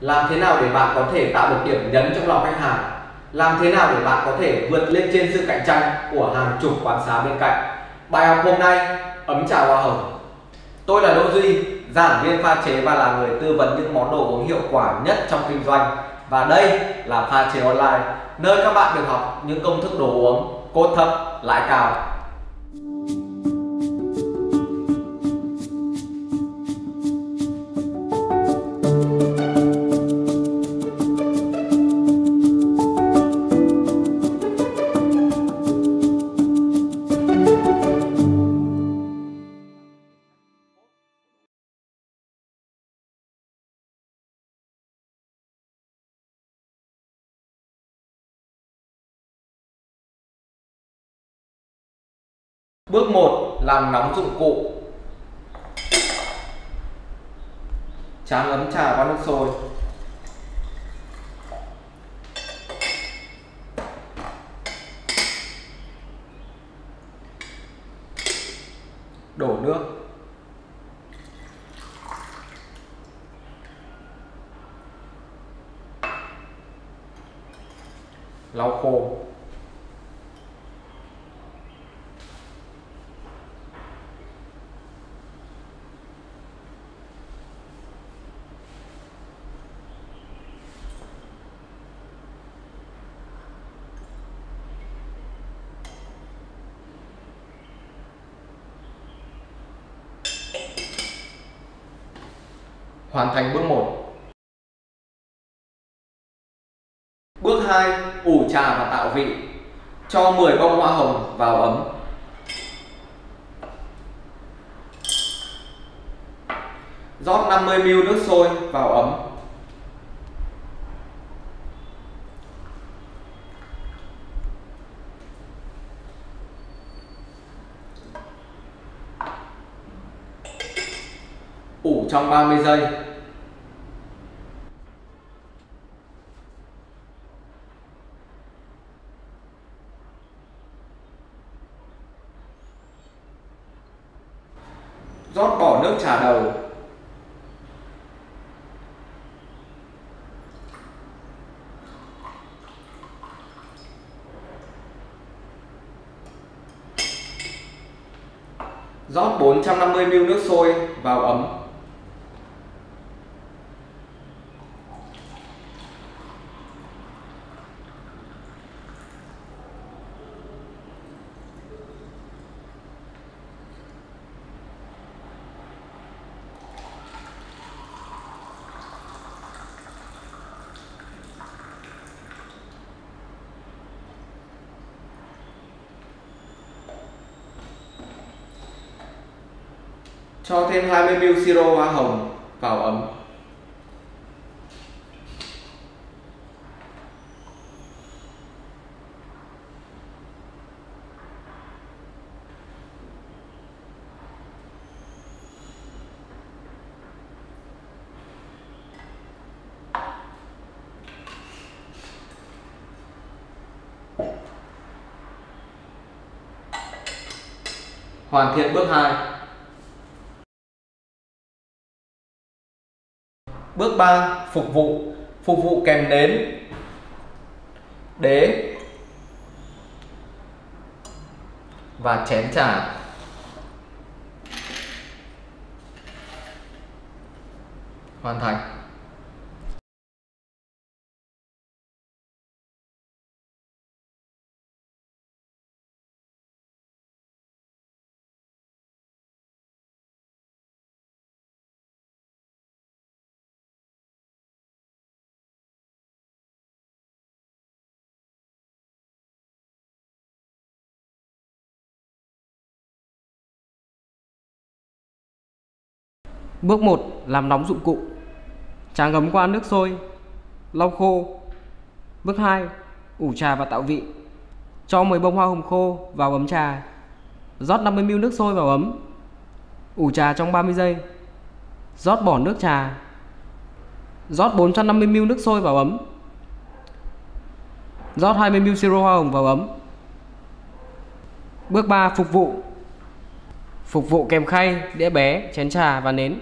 Làm thế nào để bạn có thể tạo được điểm nhấn trong lòng khách hàng? Làm thế nào để bạn có thể vượt lên trên sự cạnh tranh của hàng chục quán xá bên cạnh? Bài học hôm nay ấm trà hoa hồng. Tôi là Đỗ Duy, giảng viên pha chế và là người tư vấn những món đồ uống hiệu quả nhất trong kinh doanh. Và đây là pha chế online, nơi các bạn được học những công thức đồ uống cốt thấp, lãi cao Bước 1. Làm nóng dụng cụ. Chán ấm trà qua nước sôi. Đổ nước. Lau khô. Hoàn thành bước 1 Bước 2 ủ trà và tạo vị. Cho 10 bông hoa hồng vào ấm. Rót 50ml nước sôi vào ấm. Ủ trong 30 giây. Rót bỏ nước trà đầu. Rót 450ml nước sôi vào ấm. Cho thêm 20ml siro hoa hồng vào ấm. Hoàn thiện bước 2 Bước 3. Phục vụ Phục vụ kèm nến Đế Và chén trà Hoàn thành Bước 1. Làm nóng dụng cụ. Trà ngấm qua nước sôi, Lau khô. Bước 2. Ủ trà và tạo vị. Cho 10 bông hoa hồng khô vào ấm trà. Rót 50ml nước sôi vào ấm. Ủ trà trong 30 giây. Rót bỏ nước trà. Rót 450ml nước sôi vào ấm. Rót 20ml siro hoa hồng vào ấm. Bước 3. Phục vụ. Phục vụ kèm khay, đĩa bé, chén trà và nến.